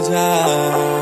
high.